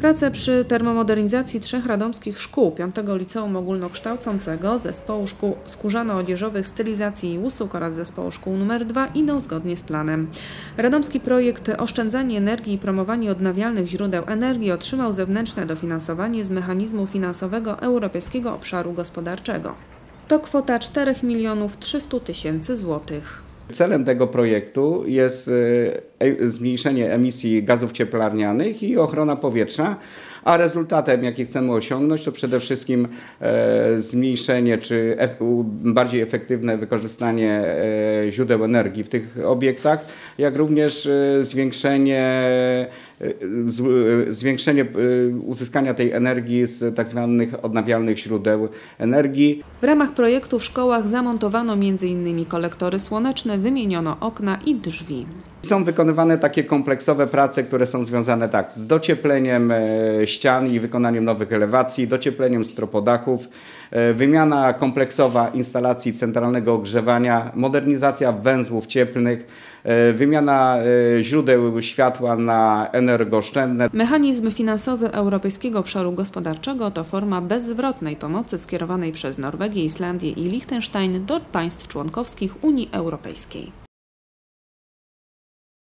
Prace przy termomodernizacji trzech radomskich szkół, 5 Liceum Ogólnokształcącego, Zespołu Szkół Skórzano-Odzieżowych Stylizacji i Usług oraz Zespołu Szkół nr 2 idą zgodnie z planem. Radomski projekt Oszczędzanie energii i promowanie odnawialnych źródeł energii otrzymał zewnętrzne dofinansowanie z mechanizmu finansowego Europejskiego Obszaru Gospodarczego. To kwota 4 milionów 300 tysięcy złotych. Celem tego projektu jest e, e, zmniejszenie emisji gazów cieplarnianych i ochrona powietrza, a rezultatem, jaki chcemy osiągnąć, to przede wszystkim e, zmniejszenie czy bardziej efektywne wykorzystanie źródeł energii w tych obiektach, jak również zwiększenie zwiększenie uzyskania tej energii z tak zwanych odnawialnych źródeł energii. W ramach projektu w szkołach zamontowano m.in. kolektory słoneczne, wymieniono okna i drzwi. Są wykonywane takie kompleksowe prace, które są związane tak z dociepleniem e, ścian i wykonaniem nowych elewacji, dociepleniem stropodachów, e, wymiana kompleksowa instalacji centralnego ogrzewania, modernizacja węzłów cieplnych, e, wymiana źródeł światła na energooszczędne. Mechanizm finansowy Europejskiego Obszaru Gospodarczego to forma bezzwrotnej pomocy skierowanej przez Norwegię, Islandię i Liechtenstein do państw członkowskich Unii Europejskiej.